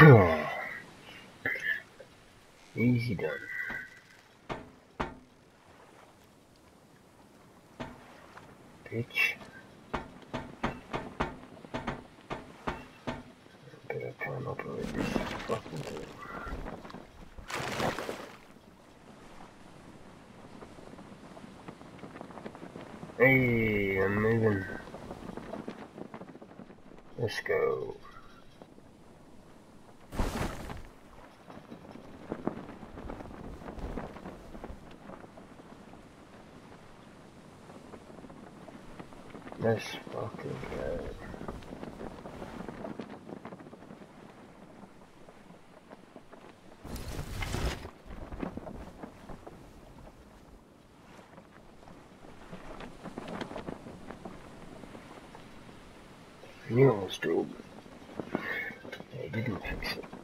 Easy done. Bitch. Better climb up over this fucking thing. Hey, I'm moving. Let's go. Let's fucking go. I was doing. They didn't fix it.